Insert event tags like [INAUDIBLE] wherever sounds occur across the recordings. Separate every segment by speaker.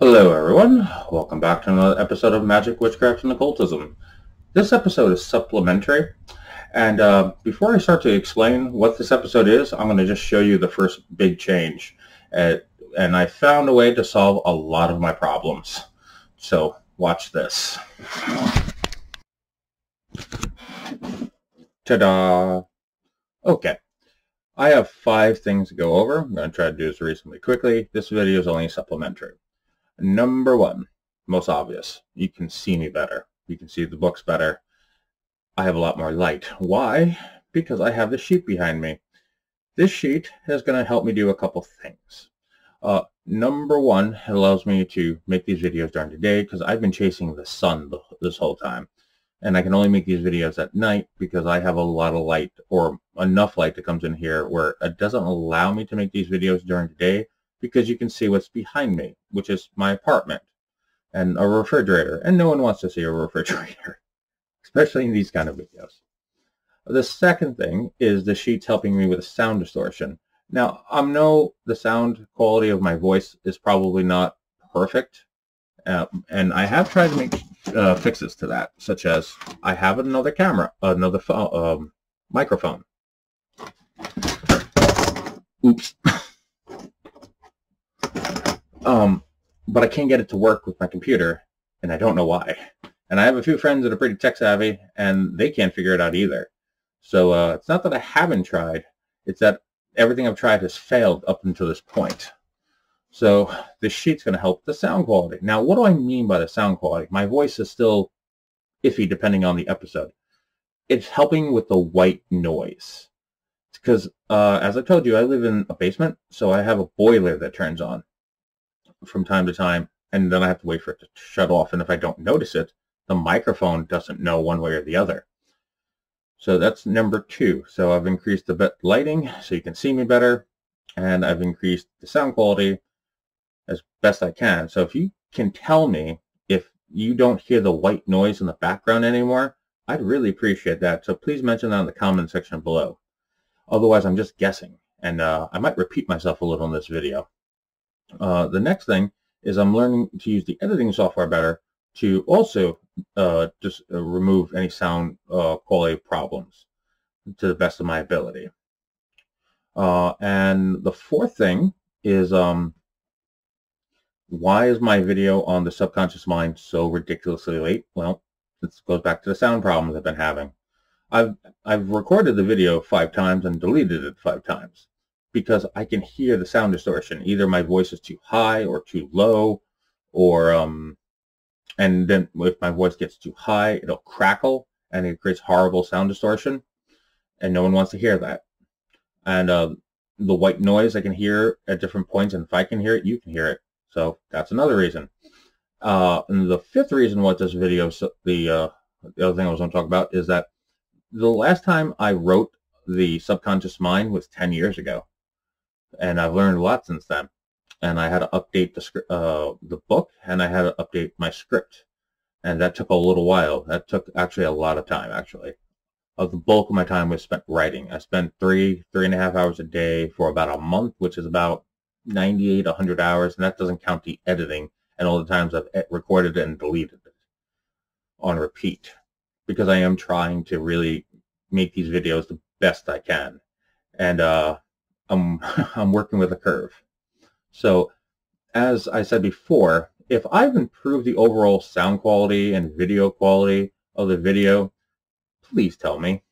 Speaker 1: Hello everyone, welcome back to another episode of Magick, Witchcraft, and Occultism. This episode is supplementary, and uh, before I start to explain what this episode is, I'm going to just show you the first big change. Uh, and I found a way to solve a lot of my problems. So watch this. Ta-da! Okay, I have five things to go over. I'm going to try to do this reasonably quickly. This video is only supplementary. Number one, most obvious, you can see me better. You can see the books better. I have a lot more light. Why? Because I have the sheet behind me. This sheet is going to help me do a couple things. Uh, number one, it allows me to make these videos during the day because I've been chasing the sun this whole time. And I can only make these videos at night because I have a lot of light or enough light that comes in here where it doesn't allow me to make these videos during the day because you can see what's behind me, which is my apartment and a refrigerator. And no one wants to see a [LAUGHS] refrigerator, especially in these kind of videos. The second thing is the sheets helping me with sound distortion. Now, I know the sound quality of my voice is probably not perfect, uh, and I have tried to make uh, fixes to that, such as I have another camera, another um, microphone. Oops. [LAUGHS] Um, but I can't get it to work with my computer, and I don't know why. And I have a few friends that are pretty tech savvy, and they can't figure it out either. So uh, it's not that I haven't tried, it's that everything I've tried has failed up until this point. So this sheet's going to help the sound quality. Now, what do I mean by the sound quality? My voice is still iffy depending on the episode. It's helping with the white noise. Because, uh, as I told you, I live in a basement, so I have a boiler that turns on from time to time, and then I have to wait for it to shut off. And if I don't notice it, the microphone doesn't know one way or the other. So that's number two. So I've increased the bit lighting so you can see me better, and I've increased the sound quality as best I can. So if you can tell me if you don't hear the white noise in the background anymore, I'd really appreciate that. So please mention that in the comment section below. Otherwise, I'm just guessing, and uh, I might repeat myself a little in this video. Uh, the next thing is I'm learning to use the editing software better to also uh, just uh, remove any sound uh, quality problems to the best of my ability. Uh, and the fourth thing is um, why is my video on the subconscious mind so ridiculously late? Well, this goes back to the sound problems I've been having. I've, I've recorded the video five times and deleted it five times because I can hear the sound distortion. Either my voice is too high or too low, or um, and then if my voice gets too high, it'll crackle and it creates horrible sound distortion, and no one wants to hear that. And uh, the white noise I can hear at different points, and if I can hear it, you can hear it. So that's another reason. Uh, and the fifth reason what this video, the uh, the other thing I was going to talk about is that the last time I wrote the subconscious mind was 10 years ago and I've learned a lot since then. And I had to update the uh, the book, and I had to update my script, and that took a little while. That took actually a lot of time, actually. Of the bulk of my time was spent writing. I spent three, three and a half hours a day for about a month, which is about 98, 100 hours, and that doesn't count the editing and all the times I've recorded and deleted it on repeat, because I am trying to really make these videos the best I can. And uh, I'm, [LAUGHS] I'm working with a curve. So as I said before, if I've improved the overall sound quality and video quality of the video, please tell me.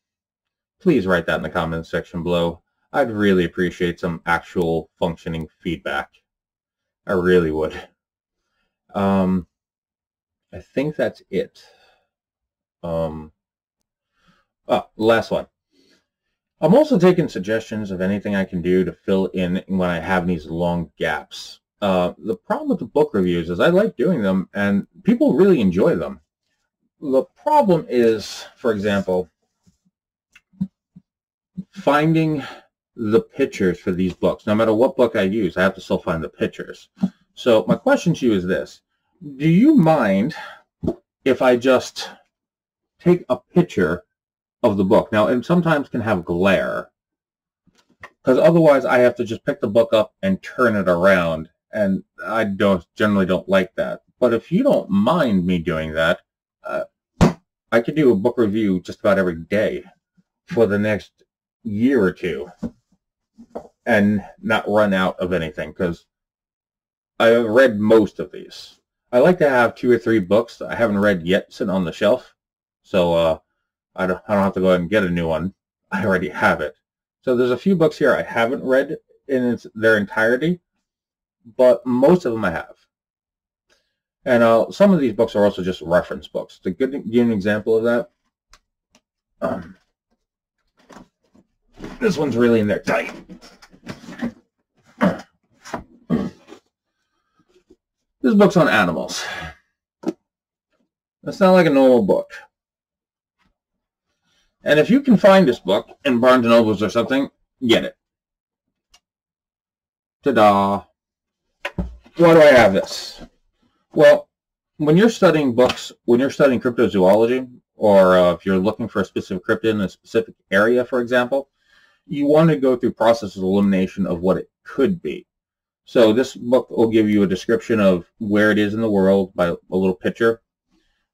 Speaker 1: Please write that in the comments section below. I'd really appreciate some actual functioning feedback. I really would. Um, I think that's it. Um, oh, last one. I'm also taking suggestions of anything I can do to fill in when I have these long gaps. Uh, the problem with the book reviews is I like doing them and people really enjoy them. The problem is, for example, finding the pictures for these books. No matter what book I use, I have to still find the pictures. So my question to you is this. Do you mind if I just take a picture of the book. Now, it sometimes can have glare because otherwise I have to just pick the book up and turn it around. And I don't generally don't like that. But if you don't mind me doing that, uh, I could do a book review just about every day for the next year or two and not run out of anything because I've read most of these. I like to have two or three books that I haven't read yet sitting on the shelf. So uh, I, don't, I don't have to go ahead and get a new one. I already have it. So there's a few books here I haven't read in its, their entirety, but most of them I have. And uh, some of these books are also just reference books. To give you an example of that, um, this one's really in there tight. This book's on animals. That's not like a normal book. And if you can find this book in Barnes & Nobles or something, get it. Ta-da! Why do I have this? Well, when you're studying books, when you're studying cryptozoology, or uh, if you're looking for a specific cryptid in a specific area, for example, you want to go through process of elimination of what it could be. So this book will give you a description of where it is in the world by a little picture,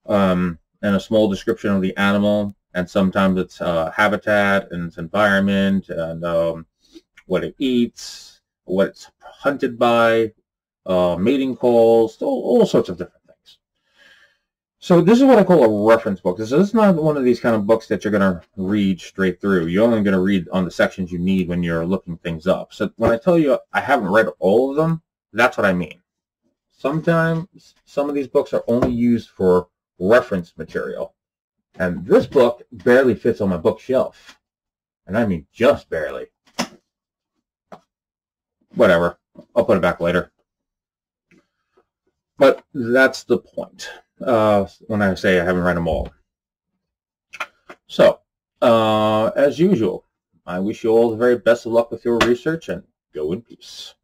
Speaker 1: um, and a small description of the animal, and sometimes its uh, habitat and its environment, and um, what it eats, what it's hunted by, uh, mating calls, all, all sorts of different things. so this is what I call a reference book. This is not one of these kind of books that you're going to read straight through. You're only going to read on the sections you need when you're looking things up. So when I tell you I haven't read all of them, that's what I mean. Sometimes some of these books are only used for reference material. And this book barely fits on my bookshelf. And I mean just barely. Whatever. I'll put it back later. But that's the point uh, when I say I haven't read them all. So, uh, as usual, I wish you all the very best of luck with your research and go in peace.